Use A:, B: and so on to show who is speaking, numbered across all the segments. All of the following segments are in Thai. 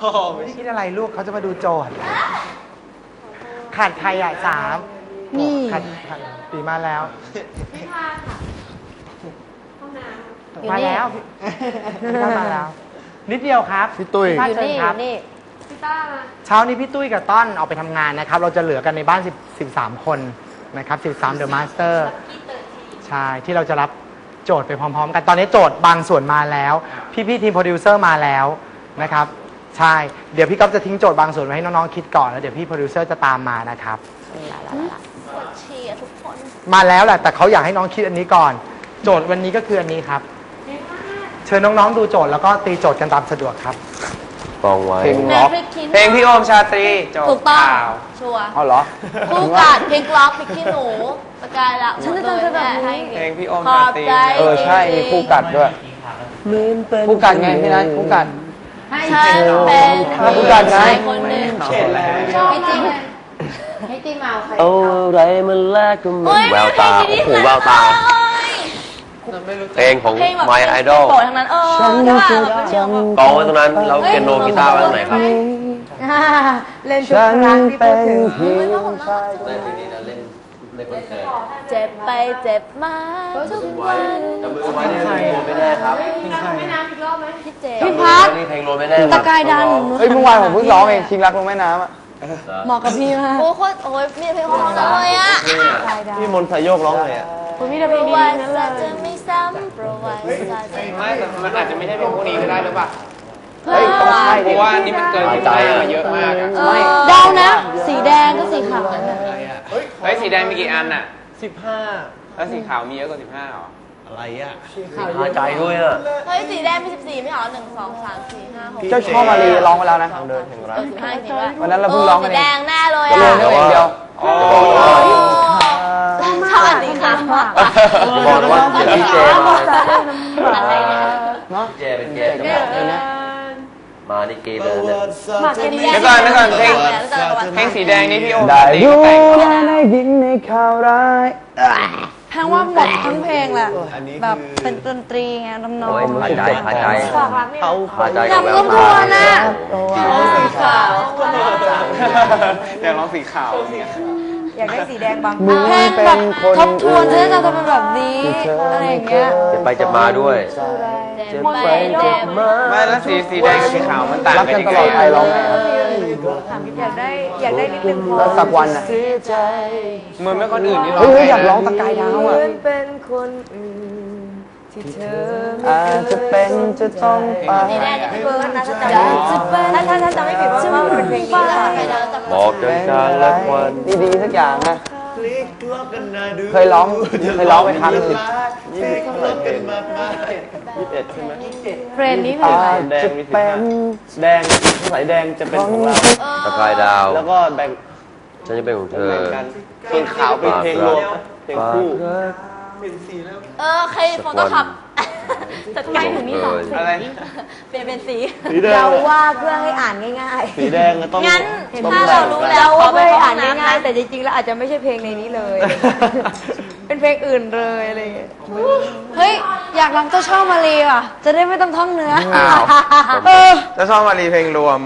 A: โอ้ไม่
B: คิดอะไรลูกเขาจะมาดูโจทย์ขาดใครอะสาม
C: นี่
B: ขาดขาดปีมาแล้ว
C: อยู่
B: มา
C: นี่
B: แล้วพี่พี่ต้นมาแล้ว นิดเดียวครับ
D: พี่ตุ้ย
B: พา
C: อยู่
B: เชิญ
C: นี่อ
B: ครับ
C: ยู่นี่
B: เช้านี้พี่ตุ้ยกับต้อนออกไปทำงานนะครับ เราจะเหลือกันในบ้าน10 13 คนนะครับ 13 The Master ใช่ ที่เราจะรับโจทย์ไปพร้อม ๆ กัน ตอนนี้โจทย์บางส่วนมาแล้ว พี่ๆทีมโปรดิวเซอร์มาแล้วนะครับ ใช่ เดี๋ยวพี่ก๊อฟจะทิ้งโจทย์บางส่วนไว้ให้น้องๆคิดก่อนแล้วเดี๋ยวพี่โปรดิวเซอร์จะตามมานะครับ
C: ปวดฉี่อะทุกคน
B: มาแล้วแหละแต่เขาอยากให้น้องคิดอันนี้ก่อน โจทย์วันนี้ก็คืออันนี้ครับ เชิญน้องๆดูโจทย์แล้วก็ตีโจทย์กันตามสะดวกครับ
E: กองไว้
D: เพลง
C: ม
D: ล็อก
A: เพลงพี่โอมชาตรีจบ
C: ถูกต้อง
A: ข่าว
C: ชัวร์
D: เอาเหรอ
C: คู่กัดเพลงล็อกพริกขี้หนูสกายละฉันจะจำแบบนี้
A: เพลงพี่โอม
C: ขอ
A: ชา
C: บ
A: ตรี
C: ใจ
D: เออใช่มีคู่กัดด้วย คู่กัดไงพี่นัทคู่กัด
C: ฉันเป็น
D: คู่กัดไง
C: ชายคนหนึ่ง
A: เข็ดแล้วชอบจริง
C: ให้จิ้ม
E: เอาอะไรมันแลกกับมันแววตาโอ้โหแววตาเพลงของ My Idol
C: โปรดทั้งนั้นเออใช่ป่ะเราไปเที่ยวมาก
E: องไว้ตรงนั้นแล้วเปียโนกีตาร์ไว้ตรงไหนครับ
F: เล่นทุกครั้งที่พูดถึง
E: ในคอนเสิร์ต
C: เจ็บไปเจ็บมาทุกวัน
E: จับมือไว้นี่เพลงโรไม่แน่ครับ
C: พี่เจ
E: พี่พัดนี่เพลงโรไม่แน่ครับ
C: ตะกายดัน
D: เฮ้ยเมื่อวานผมเพิ่งร้องเองทิ้งรักลงแม่น้ำอะ
C: เหมาะกับพี่มากโอ้โคตรโอ้ยมีเพลงของเราเลยอะ
D: พี่มนต์สายโยกร้องเลยอะ
C: ผมมีแต่เพลงดีนั้นเลยจะไม่ซ้ำประวัติศาสตร์จะ
A: ไม่แต่มันอาจจะไม่ใช่เพลงพวกนี้ก็ได้หรือเปล่า
C: เฮ้ยต้องใช่
A: เพราะว่านี่มันเกินสิบเพลงมาเยอะมากอะ
C: เดานะ สีแดงก็สีขาว
A: เฮ้ยสีแดงมีกี่อันอะสิบห้าแล้วสีขาวมีเยอะกว่าสิบห้าหรอ
E: พาใจด้วยอะ
C: เฮ้ยสีแดงมีสิบสี่ไม่เหรอหนึ่งสองสามสี่ห้าหก
D: เจ้าชอบมารีร้องไปแล้วนะทางเดินถึงรัก
C: เออสิบห้าจริงด้วย
D: วันนั้นเราเพิ่งร้องกัน
C: สี
D: เอง
C: แดงแน่เลย
D: เร็ว
C: อะ
D: นี่เองเดียว
A: อ๋อ
C: ชอบอันสีขาวมากกว่า
E: บอกเลยว่าเดี๋ยวพี่เจมา
C: อะไรเนี่ย
E: เจเป็นเกย์กับ มานี่เกย์เลยเนี่ย
A: เดี๋ยวก่อนเดี๋ยวก่อนเพลง เพลงสีแดงนี่พี่โอม
D: ได้
A: ชาตรี
D: รู้
A: ก็แต่ง
D: และได้ยินในข่าวร้าย
F: แพงว่าหมดทั้งเพลงแหละแบบเป็นดนตรีไงทำนอ
E: โอ้ย
F: ง
E: พาใจพาใจพาใจ
C: อ
E: กั
C: ยา
E: บ
C: ก
E: แว
C: ร่
E: ว
C: วม
E: ตา
C: ทัวร์นะ
A: สีขาวอยากร้องสีขาวเนี่ย
F: อยากได้สีแดงบาง
D: มึง
F: เพลง
D: เป็
F: แบบ
D: นคน
F: ทบทวนฉันจะทำเป็นแบบนี้อะไรอย่างเงี้ย
E: จะไปจะมาด้วย
C: เจ็บไปเจ็บมา
A: ไม่แล้วสีสีแดงกับสีขาวมันต่าง
D: รัก
A: กัน
D: กัน
A: ยัง
D: ต
A: ไง
D: ลอดไป
A: อะ
D: ร้องไงครับ
F: อยากได้อยากได้นิดนึงพอ
D: แล้วสักวันอะ
A: เหมือนไม่คนอื่นที่ร้อ
D: เฮ้
A: ง
D: ยเฮ้ย
A: ไง
D: อยากร้องตะกายดาวอะ
F: เป็นคนอื่น ที่เธอ
D: อาจจะเป็นจะต้องไป
C: สีแดงกับพี่เบิร์ดนะถ้าจำไม่ผิดถ้าถ้าถ้าจำไม่ผิดว่ามันเป็นเพลงนี้ค่ะ
E: บอกจนการละวัน
D: ดีๆสักอย่างนะเคยร้องเคยร้องไปครั้งหนึ่งยี่สิบเอ็ดใช่ไหม
F: เพลงนี้คืออะไร
D: อาจจะเป็นแดงสายแดงจะเป็นของเรา
E: ตะกายดาว
D: แล้วก็แบ่ง
E: ฉันจะเป็นของเธอ
D: เพลงขาวเป็นเพลงรวมเพลงคู่
C: เออใครโฟโต้ขับจัดการถึงนี่สอง
A: อะไร
C: เปลี่ยนเป็นสี
D: สีแดง
F: เราว่าเพื่อให้อ่านง่าย
D: สีแดงก็ต้อง
C: งั้น
D: ต้อง
C: ถ้า
D: แบ่
C: เรา
D: ง
C: รู้
D: กัน
C: แล้ว
F: ๆ
C: ขอไป
F: เพื่อให้
C: ห้อ
F: อ่างน
C: น้ำ
F: ง่าย
C: นะ
F: ๆแต่จริงๆแล้วอาจจะไม่ใช่เพลงในนี้เลย เป็นเพลงอื่นเลยอะไรอย่างเงี้ยเฮ้ย อยากร้องเจ้าชอบมาลีว่ะ จะได้ไม่ต้องท่องเนื้อ
A: อ้าว
F: เออ
A: แล้วชอบมารีเพลงรวม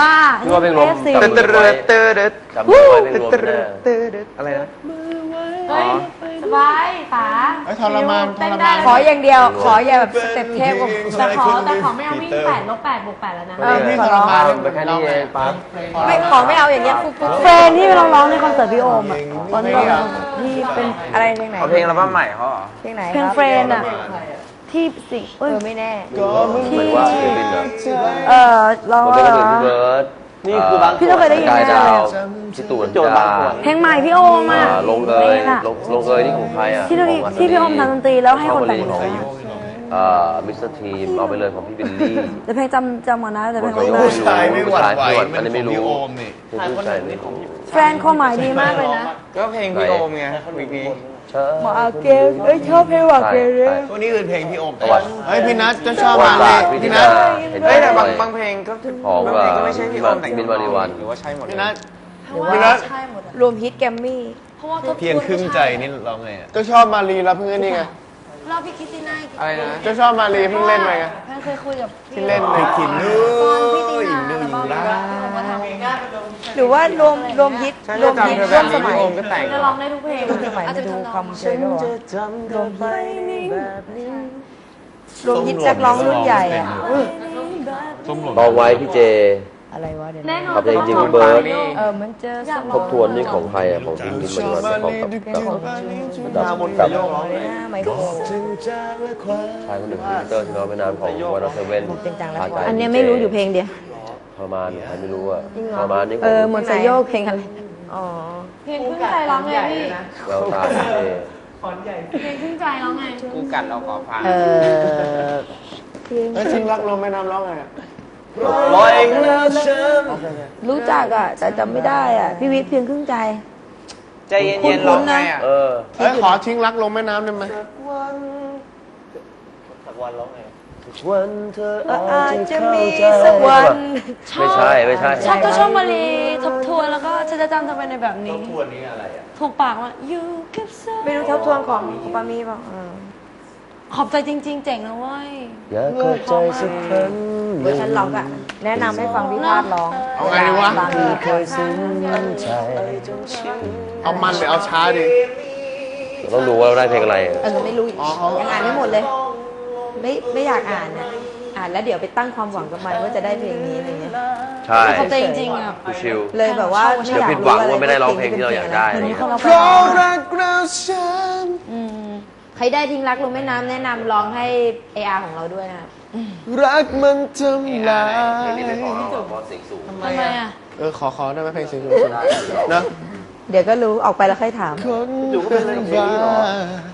F: บ้า
E: นึกว่าเพลงรวม
F: สิ
E: จับ
A: เตอร์เตอร์เตอร์เตอร์
E: จำมือไว้เพลงรวม
A: เตอ
E: ไม่
A: ร์
E: แน่
A: เตอร์อะไรนะ
F: เฮ้ยสบายป๋า
A: ทรมาน
F: เต้นได้ขออย่างเดียว ขออย่าแบบสเต็ปเทพกว่า
G: แต่ขอแต่ขอไม่เอาวิ่งแปดลบแปดบวกแปดแล้วนะ
F: เออขอร้อง
E: อ่าไปแค่นี้เองปั๊บ
F: ไม่ขอไม่เอาอย่างเงี้ยฟุ๊กๆเฟรนที่เราร้องในคอนเสิร์ตพี่โอมอะตอนนั้นที่เป็นอะไรเพลงไหน
A: เอาเพลงอัลบั้มใหม่เขาเหรอ
F: เพลงไหน
G: เพลง
F: ครับ
G: เฟรนอะที่สิ
F: เออไม่แน่
E: หมายว่าศิลปินเหรอ
G: เออร้อง
E: ผม
G: ว่า
E: เป็นคนอื่นพี่เบิร์ด
D: นี่คือบาง
G: พี่ต้องเคยได้ยิน
E: กาย
G: แน่
E: ดา
G: เล
E: วยพี่ตู่นัน
D: โจทย์
E: ดา
D: บางส่วน
G: เพลงใหม่พี่โอมอะ
E: อ่าลงเอย
G: นี่ล่ะ
E: ลงลงเอยนี่ของใครอะ
G: ที่ที่ที่พี่โอมทำดนตรีแล้วให้คนแต่ง
E: ของ
G: เนื้อ
E: เอ่อมิสเตอร์ทีมเอาไปเลยของพี่บิลลี่
G: แต่เพลงจำจำก่อนนะแต่เพลง
E: คน
G: ร้อง
E: ผู้
G: ได้
E: ชายไม่หวั่นไหวอันนี้ไม่รู้เพลงผู้ชายไม่รู้
G: แฟนความหมายดีมากเลยนะ
A: ก็เพลงพี่โอมไงวิกนี้
G: ห มออาเกลเอ้ยชอบเพลงหวานเกลเลย
E: พวกนี้คือเพลงพี่โอมประวัติ
A: เฮ้ยพี่นัทจะช
E: ป
A: อบ
E: ระวั
A: มา
E: ติ
A: เล
E: ศายสตร์วิท
A: พี่
E: ยา
A: นัท
E: เห็น
A: เฮ้ยแต่
E: ไหม
A: บางบางเพลงก็
E: ของ
A: บางเพลงก็ไม่ใช่พี่โอมแต่ง
E: มินท์มาริวัน
A: หรือว่าใช่หมดเลย
D: พี่นัท
F: พี่นัทรวมฮิตแกรมมี่
C: เพราะว่าทบทวน
E: เพียงครึ่งใจนี่ร้องไงอะ
D: ก็ชอบมารีแล้วเพิ่งนี่ไง
C: รอบพี่คริสติน่า
A: อะไรนะ
D: ก็ชอบมารีเพิ่งเล่นไปไง
C: แพนเคยคุยกับ
D: ที่เล่นในขินนู้
C: ตอนพี่ตี
F: หรือว่ารวมรวมฮิต
A: ฉัน
F: ร
A: จะ
F: วมฮิต
A: จำเธอแบ
F: ร่ว
A: บ
F: มส
A: นี้
F: มัย
A: พี่โอมก็แต่ง
H: จะร้องได้ทุกเพลง
F: ร่วมสมัย
H: อาจ
F: มา
H: จะ
F: ดู
H: ทำนอง
F: ความเคยด้วยวะ
E: จำรวมไปแบบนี้
F: รวมฮิตนักร้องรุ่นใหญ่อะ
E: บอกไว้พี่เจ
F: อะไรวะเดี๋ยว
H: แน่
F: นะ
H: นอน
E: ขอบเพลงจิมมี่เบิร์ด
F: เออมันเจอส
E: ทบทวนนี่ของใครอะของพิมพ์พิมพ์มันวันของกับกับกับกับ
F: เลยนะไมโคร
E: ชายคนหนึ่งที่เตอร์ที่ร้องเป็นนามของวันเซเว่น
F: จริงจังแล้ว
E: พาใจ
F: อันเนี้ยไม่รู้อยู่เพลงเดียว
E: ประมาณใครไม่รู้อะประมาณนี้ข
F: เอ
E: อง
F: อหมดสายโยกเพลงอะไรอ๋อ
H: เพลงขึ้นใจร้องไงพี่
E: แววตาพี่เจ
H: เพลงขึ้นใจร้องไง
A: กูกัดเราขอฟัง
F: เออ
I: เอ้ยทิ้งรักลมแม่น้ำร้องไงอะ
E: ลอยแล้วฉัน
F: รู้จักอะแต่จำไม่ได้อะพี่วิทย์เพียงครึ่งใจ
A: ใจเย็นๆร้องไงอะ
E: เออ
I: เอ้ยขอทิ้งรักลมแม่น้ำได้ไหม
E: วัน เธออา
F: อา
E: จ
F: จ
E: จะ
F: จะ
E: มี
F: มี
E: สั
F: สั
E: ก
F: ก
E: วั
F: วัน น
E: ไม่ใช่ไม่ใช่
H: ชอบก็ชอบมาลีทบทวนแล้วก็ฉันจะจำเธอไปในแบบนี้ทบทวนนี้อะไรอะ ถูกปากว่าอยู่กับเธอ
F: ไม่รู้ทบทวนของของปามีเปล่าเออ
H: ขอบใจจริง ๆ เจ๋งนะเว้ย
E: อยากเข้าใจสักครั้ง
F: เวอร์ชันร้องอะแนะนำให้ฟังพี่พาดร้อง
I: เอาไงดีวะ
F: บาง
E: ที่เคยซึ้งใจ
I: เอามันหรือเอาช้าดี
E: เราต้องดูว่าเราได้เพลงอะไรอะ
F: เออไม่รู้อีก
I: อ๋ออ๋อ
F: ยังอ่านไม่หมดเลย ไม่ไม่อยากอ่านนะอ่านแล้วเดี๋ยวไปตั้งความหวังกับมันว่าจะได้เพลงนี้อะไรเงี้ย
E: ใช่
H: ขอบใจจริงๆอะ
E: ชิว
F: เลยแบบว่าไม่
E: เดี๋ยว
F: อยาก
E: ผิดหวังว่าไม่ได้ร้องเพลงที่เราอยากได้
F: คืนนี้เขาเรา
I: เพ
F: ไป
I: ราะรักเราฉัน
F: อืมใครได้ทิ้งรักลงแม่น้ำแนะนำร้องให้เออาของเราด้วยนะ
I: รักมันทำลาย
E: เพลงนี้ไม่พอเอาเพราะเสียงสูง
H: ทำไมอะ
I: เออขอขอได้ไหมเพลงเสียงสูงๆนะ
F: เดี๋ยวก็รู้ออกไปแล้วค่อยถาม
I: คนเป็นบ้า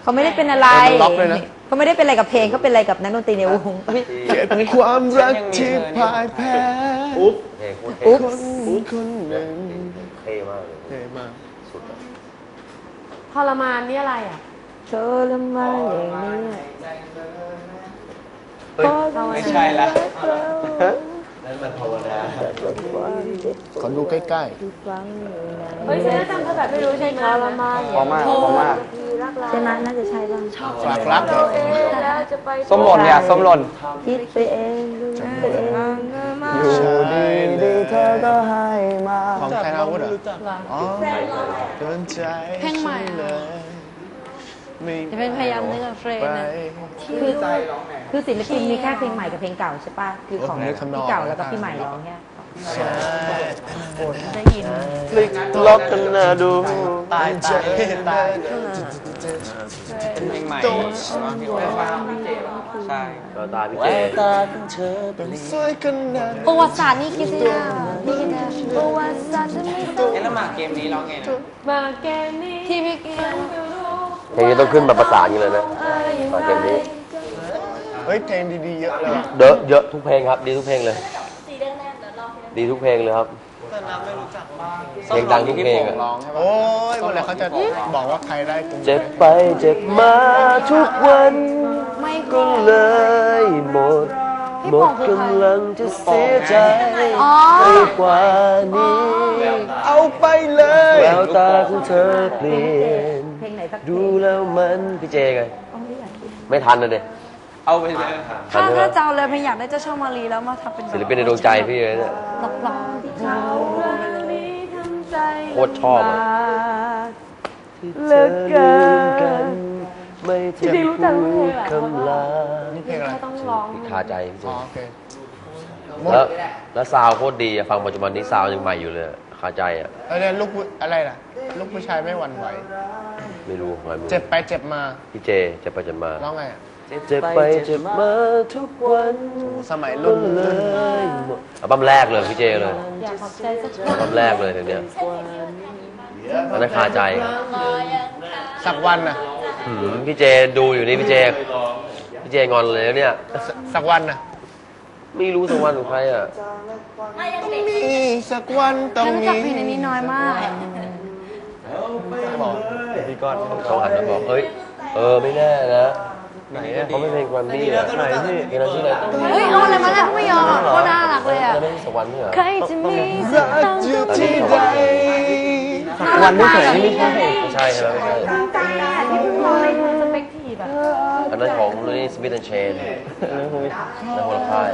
F: เขาไม่ได้เป็นอะไร
I: เออมันล็อกเลยนะ
F: เขาไม่ได้เป็นอะไรกับเพลงเขาเป็นอะไรกับนักดนตรีในวง
I: เก็บความรักที่พ่ายแพ้
E: เพลงโคตรเท่
F: อุ๊บ
I: คนคนหนึ่ง
E: เท่มากเลย
I: เท่มาก
E: สุดอะ
H: ทรมานนี่อะไรอะ
F: ทรมานอย่างนี้
A: ไม่ใช่ละ
I: ขอดูใกล้
H: เฮ้ยฉันจะจำเธอแบบไม่รู้ใช่ไหมทรมาน
A: พอมากพอมาก
F: ใช่ไหมน่าจะใช่บ้าง
I: ๆฝากรักเหรอ
A: ส้มหล่นเนี่ยส้มหล่น
F: คิดไปเองรู้ไปเอง
I: อยู่ดีดีเธอก็
E: ให้มา
I: ของใครอาวุธเหรออ๋อเกินใจ
H: เพลงใหม่
I: ฉันเล
H: อะ
I: ยไม่
H: จะเป็นพยายามนึกกับเฟรน
I: ไป
H: นะ
F: คือคือศิลปินมีแค่เพลงใหม่กับเพลงเก่าใช่ป่ะคือของพี่เก่าแล้วก็พี่ใหม่ร้องเนี่ย
I: ใช่
H: ได้ยิน
E: พลิกล็อกกันนะดู
I: ตายใจตาย
A: เป็นเพลงใหม่ร้องที่โอมฟังใช่
E: แววตาพี่เจ
I: เป็นสวยขนาด
H: ประวัติศาสตร์นี่คิดสินะนี่คิดนะประวัติศาสตร์จะไม่ต้อง
A: เอ๊ะแล้วหมากเกมนี้ร้องไงนะ
H: มาเกมนี้ที่พี่เกียร์
E: เพลงนี้ต้องขึ้นมาประสานกันเลยนะมาเกมนี้
I: เฮ้ยเพลงดีๆเยอะเลยว่ะ
E: เยอะเยอะทุกเพลงครับดีทุกเพลงเลยดีทุกเพลงเลยครับ เพลงดังทุกเพลงอะ
A: ร้องใช่ปะ
I: โอ้ยเมื่อไหร่เขาจะบอกว่าใครได้กลุ่ม
E: เจ็บไปเจ็บมาทุกวัน
H: ไม่
E: ก็เลยหมด หมดกำลังจะเสียใจไปกว่านี้
I: เอาไปเลย
E: แววตาของเธอเปลี่ยน
F: เพลงไหนสักเพล
E: ดู
F: ง
E: แล้วมันพี่เจไงไม่ทันนะเด็
A: เอาไปเลย
E: ทัน
H: ถ้า
E: ใช่ไหม
H: ถ้าจะเอาเลยเพลงอยากได้เจ้าชอบมารีแล้วมาทำเป็นแบบ
E: ศิลปินในดวงใจพี่เลยเนี่ย
H: หลอกหลอก
E: โคตรชอบอะ
F: เหลือเกิน
E: ไม่ทันพูดคำลา
I: นี่เพลงอะไร
H: ต้องร้อง
E: คาใจพี่เจ
I: อ๋อโอเค
E: แล้วแล้ว sound โคตรดีอะฟังปัจจุบันนี้ sound ยังใหม่อยู่เลยอะคาใจอะ
I: แล้วเนี่ยลูกผู้อะไรล่ะ ลูกผู้ชายไม่หวั่นไหว
E: ไม่รู้ไงไม่รู้
I: เจ็บไปเจ็บมา
E: พี่เจเจ็บไปเจ็บมา
I: ร้องไงอะ
E: เจ็บไปเจ็บมาทุกวัน
I: โอ้สมัย
E: ก็
I: รุ่น
E: เลยหมดอัลบั้มแรกเลยพี่เจเลย
H: อยากขอบใจสัก
E: อัลบั้มแรกเลยถึงเนี้ยอันนั้นคาใจครับ
I: สักวันน่ะ
E: หืมพี่เจดูอยู่นี่พี่เจ พี่เจงอนเลยนะเนี่ย
I: สสักวันน่ะ
E: ไม่รู้สักวันของใครอะ
I: มีสักวันต้อง
H: ฉันรู้
I: มี
H: จักเพลงในนี้น้อยมาก
I: บอกพี่ก้อน
E: เขาหันมาบอกเฮ้ยเออไม่แน่นะ ไหนอะเขาไม่เพลงแกรมมี่อะไหนพี่เพลงนั้นชื่ออะไร
H: เฮ้ยเอาอะไรมาแล้วไม่ยอมอะโคตรน่ารักเลยอะ
E: แล้วไม่ใช่สักวันนี่เหรอ
H: ใครจะมีสักตั้ง
I: อยู่ที่ใด
A: วันที่เฉยนี่ไม่ใช่
E: ไม่ใช่ใช่ไหมไม่ใช่
H: ที่เพิ่งร้องในสเปกทีฟอะ
E: อันนั้นของนี่สมิธแอนเชนนั่นคนละค่าย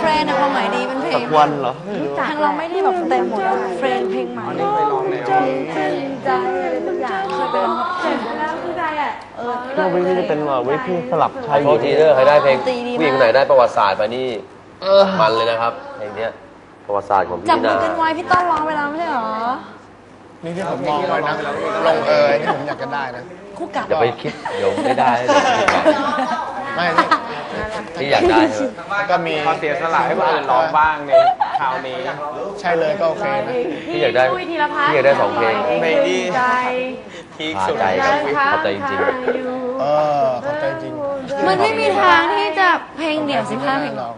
B: เฟรนในความหมายดีเป็นเพลง
H: วันเหรอ
B: ทางเราไม่ได้แบบเต็มหมดอะเฟรนเพลงใหม่
H: เราไม่ได้เป็น หรอกไม่คือสลับชายห
E: โท
H: ญิ
E: ษ
H: ง
E: ทีเด้อใครได้เพลง
B: ตีดีมาก
E: ผู้หญิงคนไหนได้ประวัติศาสตร์ไปนี่มันเลยนะครับเพลงเนี้ยประวัติศาสตร์ของพี่
B: จับมื
E: นา
B: อกันไว้พี่ต้นร้องไปแล้วไม่ใช่เหรอ
I: นี่ที่ผมมองไว้นะลงเอยที่ผมอยากจะได้นะ
B: คู่กัด
E: อย่าไปคิดเดี๋ยวไม่ได้เดี๋ยวไม่ได้
I: ไม่นี่
E: ที่อยากได้ใช่ไหม
I: แล้วก็มี
A: ขอเสียสละให้คนอื่นร้องบ้างใน คราวนี้
I: ใช่เลยก็โอเคนะ
E: ที่อยากได้ที่อยากได้สองเพลง
A: เพลงที่พีค
E: พา
A: สุด
E: ใจกับพาใจจริง
I: เออขอบใจจริง
B: มันไม่มีทางที่จะเพลงเดี่ยว15เพลง
I: ลอง